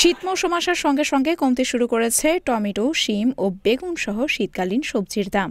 শীত মৌসুম আসার সঙ্গে সঙ্গে কমতে শুরু করেছে টমেটো, শিম ও বেগুন সহ শীতকালীন সবজির দাম।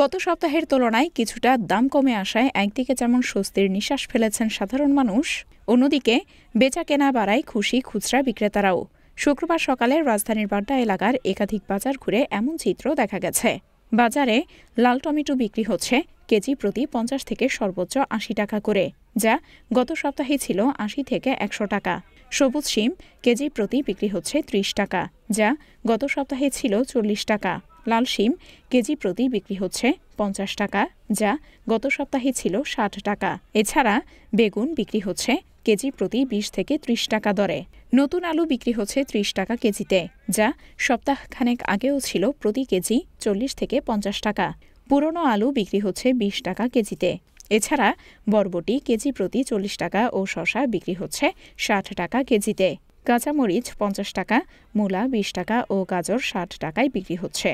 গত সপ্তাহের তুলনায় কিছুটা দাম কমে আসায় একদিকে যেমন স্বস্তির নিঃশ্বাস ফেলেছেন সাধারণ মানুষ, অন্যদিকে বেচা কেনা বাড়ায় খুশি খুচরা বিক্রেতারাও। শুক্রবার সকালে রাজধানীর বাড্ডা এলাকার একাধিক বাজার ঘুরে এমন চিত্র দেখা গেছে। বাজারে লাল টমেটো বিক্রি হচ্ছে কেজি প্রতি পঞ্চাশ থেকে সর্বোচ্চ আশি টাকা করে, যা গত সপ্তাহে ছিল আশি থেকে একশো টাকা। সবুজ শিম কেজি প্রতি বিক্রি হচ্ছে ত্রিশ টাকা, যা গত সপ্তাহে ছিল চল্লিশ টাকা। লাল শিম কেজি প্রতি বিক্রি হচ্ছে পঞ্চাশ টাকা, যা গত সপ্তাহে ছিল ষাট টাকা। এছাড়া বেগুন বিক্রি হচ্ছে কেজি প্রতি বিশ থেকে ত্রিশ টাকা দরে। নতুন আলু বিক্রি হচ্ছে ত্রিশ টাকা কেজিতে, যা সপ্তাহখানেক আগেও ছিল প্রতি কেজি চল্লিশ থেকে পঞ্চাশ টাকা। পুরনো আলু বিক্রি হচ্ছে বিশ টাকা কেজিতে। এছাড়া বরবটি কেজি প্রতি চল্লিশ টাকা ও শশা বিক্রি হচ্ছে ষাট টাকা কেজিতে। কাঁচামরিচ পঞ্চাশ টাকা, মূলা বিশ টাকা ও গাজর ষাট টাকায় বিক্রি হচ্ছে।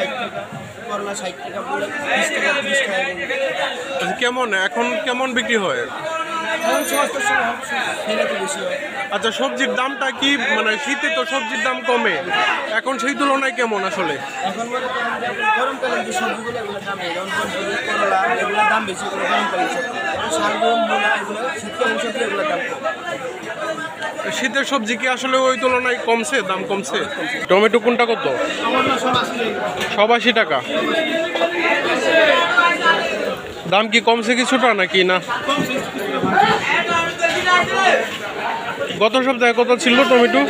ষাট টাকা করলা ষাট টাকা মূলা বিশ টাকা ত্রিশ টাকা কেমন এখন কেমন বিক্রি হয়? এখন বেশি হয়। আচ্ছা সবজির দামটা কি? মানে শীতে তো সবজির দাম কমে। এখন সেই তুলনায় কেমন আসলে? এখন গরমকালে যে সবজিগুলো এগুলোর দাম যেমন ফুলকপি করলা এগুলোর দাম বেশি এগুলো গরমকালে সবজি। শালগম মূলা এগুলো শীতকালীন সবজি এগুলোর দাম কম। শীতের সবজি কি আসলে ওই তুলনায় কমছে, দাম কমছে। টমেটো কোনটা কত? সব আশি টাকা। দাম কি কমছে কিছুটা নাকি না? গত সপ্তাহে কত ছিল টমেটো?